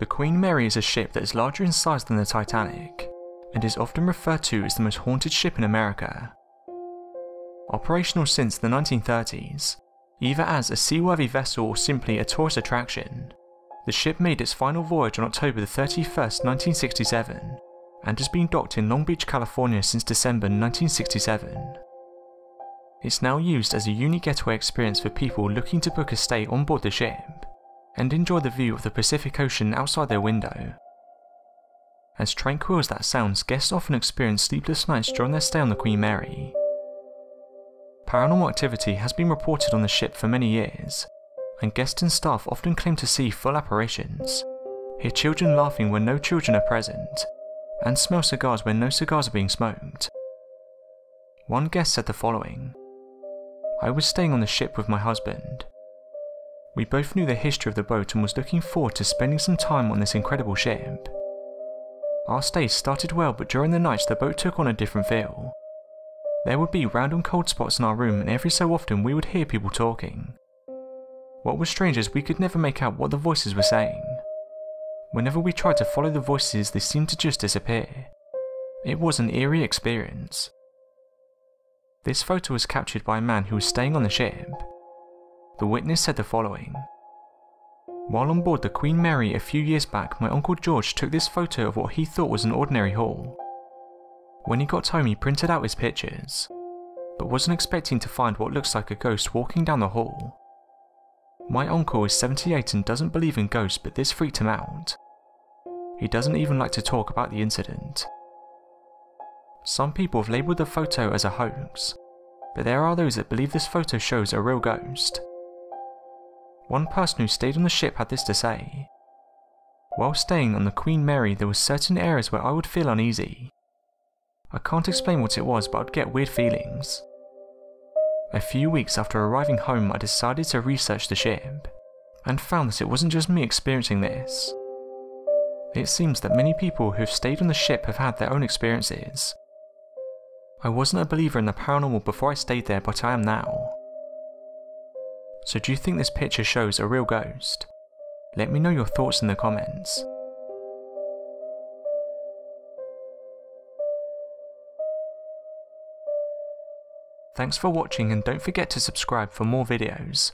The Queen Mary is a ship that is larger in size than the Titanic, and is often referred to as the most haunted ship in America. Operational since the 1930s, either as a seaworthy vessel or simply a tourist attraction, the ship made its final voyage on October 31, 1967, and has been docked in Long Beach, California since December 1967. It's now used as a unique getaway experience for people looking to book a stay on board the ship and enjoy the view of the Pacific Ocean outside their window. As tranquil as that sounds, guests often experience sleepless nights during their stay on the Queen Mary. Paranormal activity has been reported on the ship for many years, and guests and staff often claim to see full apparitions, hear children laughing when no children are present, and smell cigars when no cigars are being smoked. One guest said the following I was staying on the ship with my husband. We both knew the history of the boat and was looking forward to spending some time on this incredible ship. Our stay started well, but during the nights the boat took on a different feel. There would be random cold spots in our room, and every so often we would hear people talking. What was strange is we could never make out what the voices were saying. Whenever we tried to follow the voices, they seemed to just disappear. It was an eerie experience. This photo was captured by a man who was staying on the ship. The witness said the following. While on board the Queen Mary a few years back, my uncle George took this photo of what he thought was an ordinary hall. When he got home he printed out his pictures, but wasn't expecting to find what looks like a ghost walking down the hall. My uncle is 78 and doesn't believe in ghosts but this freaked him out. He doesn't even like to talk about the incident. Some people have labelled the photo as a hoax, but there are those that believe this photo shows a real ghost. One person who stayed on the ship had this to say. While staying on the Queen Mary there were certain areas where I would feel uneasy. I can't explain what it was but I'd get weird feelings. A few weeks after arriving home I decided to research the ship, and found that it wasn't just me experiencing this. It seems that many people who have stayed on the ship have had their own experiences, I wasn't a believer in the paranormal before I stayed there, but I am now. So do you think this picture shows a real ghost? Let me know your thoughts in the comments. Thanks for watching and don't forget to subscribe for more videos.